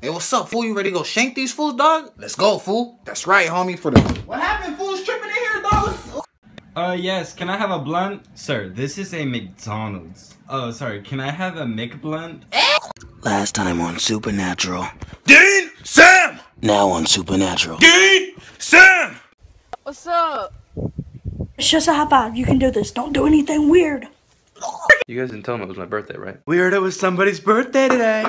Hey, what's up, fool? You ready to go shank these fools, dog? Let's go, fool. That's right, homie, for the... What happened, fools tripping in here, dog? Uh, yes, can I have a blunt? Sir, this is a McDonald's. Oh, sorry, can I have a McBlunt? Last time on Supernatural. Dean! Sam! Now on Supernatural. Dean! Sam! What's up? It's just a high five. You can do this. Don't do anything weird. You guys didn't tell him it was my birthday, right? We heard it was somebody's birthday today.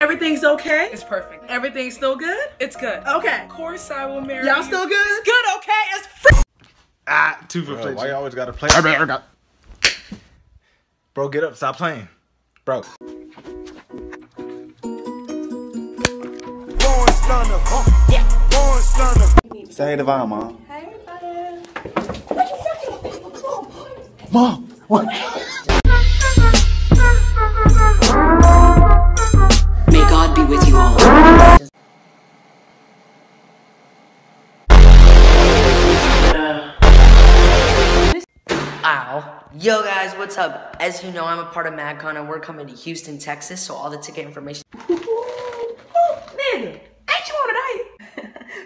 Everything's okay? It's perfect. Everything's still good? It's good. Okay. Of course I will marry Y'all still good? It's good, okay? It's free. Ah, two for Bro, Bro, why you always gotta play? Bro, get up. Stop playing. Bro. Say hey to Vine, Mom. Mom, what? May God be with you all. Ow. Yo guys, what's up? As you know, I'm a part of MagCon and we're coming to Houston, Texas, so all the ticket information. Nigga, ain't you on tonight?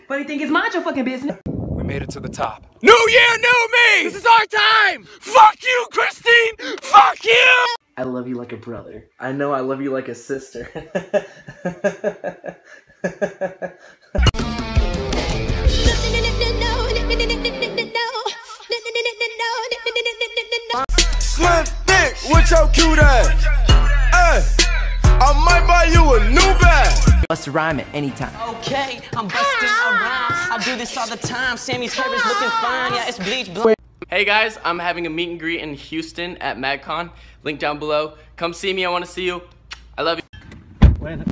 Funny thing is, mind your fucking business. We made it to the top. New year, new me! This is our time! Fuck you, Christine! Fuck you! I love you like a brother. I know I love you like a sister. Slim thick with your cute ass. Hey, I might buy you a new bag. Bust a rhyme at any time. Okay, I'm busting around. I do this all the time. Sammy's hair is looking fine. Yeah, it's bleach blonde. Hey guys, I'm having a meet and greet in Houston at MagCon. Link down below. Come see me. I want to see you. I love you.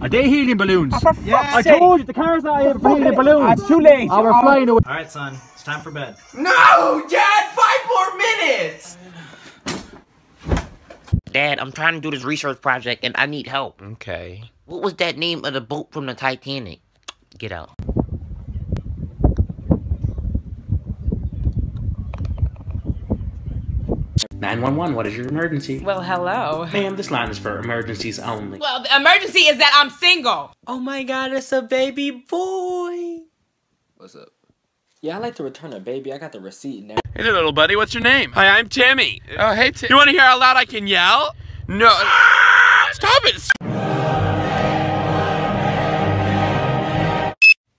Are they helium balloons? yeah, I told you the cars are helium balloons. It's too late. Oh, we're flying away. All right, son. It's time for bed. No, Dad, Dad, I'm trying to do this research project and I need help. Okay. What was that name of the boat from the Titanic? Get out. Nine one one. What is your emergency? Well, hello. Ma'am, this line is for emergencies only. Well, the emergency is that I'm single. Oh my god, it's a baby boy. What's up? Yeah, I'd like to return a baby. I got the receipt and everything. Hey there, little buddy. What's your name? Hi, I'm Timmy. Oh, hey, Timmy. You want to hear how loud I can yell? No. Stop it.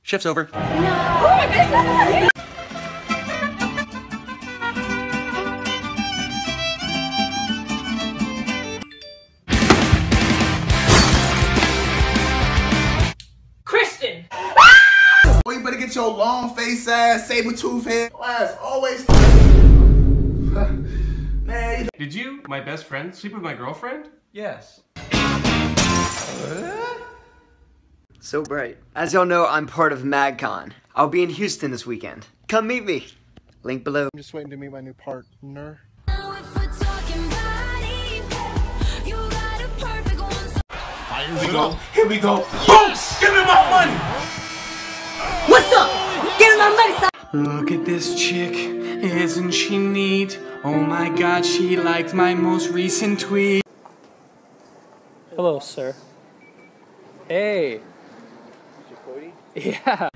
Shift's over. Christian. Your long face ass, saber tooth head ass always. Man, Did you, my best friend, sleep with my girlfriend? Yes. So bright. As y'all know, I'm part of MagCon. I'll be in Houston this weekend. Come meet me. Link below. I'm just waiting to meet my new partner. Here we go. Here we go. Boom! Give me my money. What's up? Give me my money, son. Look at this chick. Isn't she neat? Oh my god, she liked my most recent tweet. Hello, sir. Hey. Is it Cody? Yeah.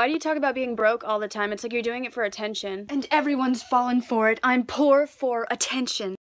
Why do you talk about being broke all the time? It's like you're doing it for attention. And everyone's fallen for it. I'm poor for attention.